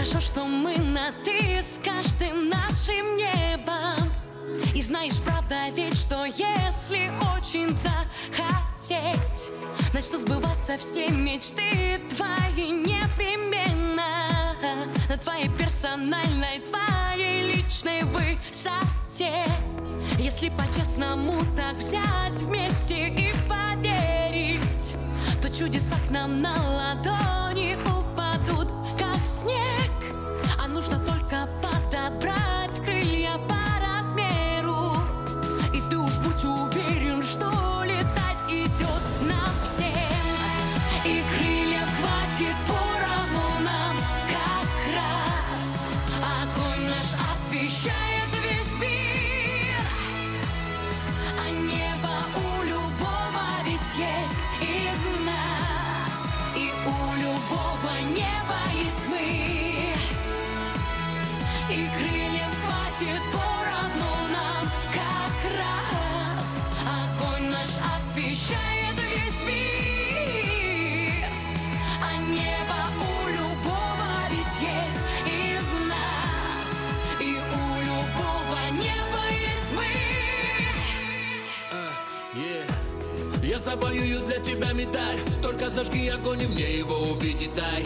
Хорошо, что мы на ты с каждым нашим небом. И знаешь, правда ведь, что если очень захотеть Начнут сбываться все мечты твои непременно. На твоей персональной, твоей личной высоте. Если по-честному так взять вместе и поверить То чудеса к нам на у любого неба есть мы. И крыльев хватит поровну Я завоюю для тебя медаль. Только зажги огонь и мне его увидеть дай.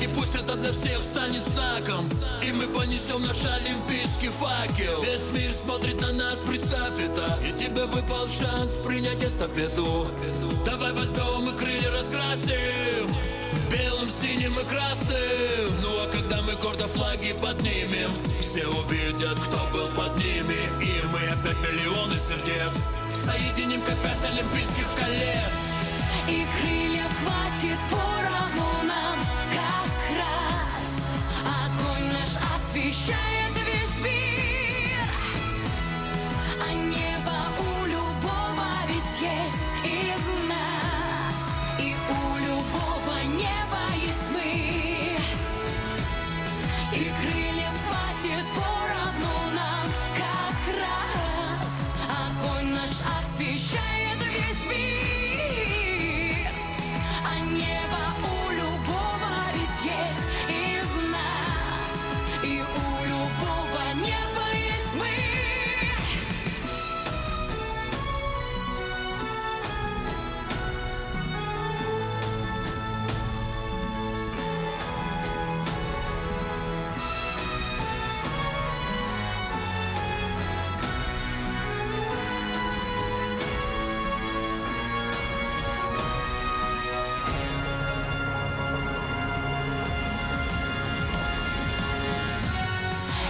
И пусть это для всех станет знаком. И мы понесем наш олимпийский факел. Весь мир смотрит на нас, представь это. И тебе выпал шанс принять эстафету. Давай возьмем и крылья раскрасим. Белым, синим и красным. Ну а когда мы гордо флаги поднимем Все увидят, кто был под ними. И мы опять миллионы сердец Соединим как пять олимпийских колец. И крыльев хватит поровну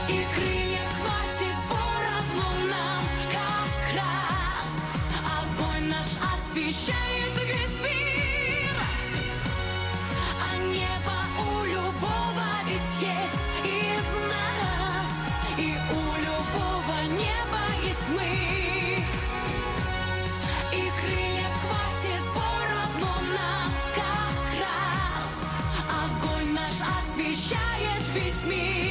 и крылья хватит поровну нам как раз. Огонь наш освещает весь мир, а небо у любого ведь есть из нас, и у любого неба есть мы. И крылья хватит поровну нам как раз. Огонь наш освещает весь мир.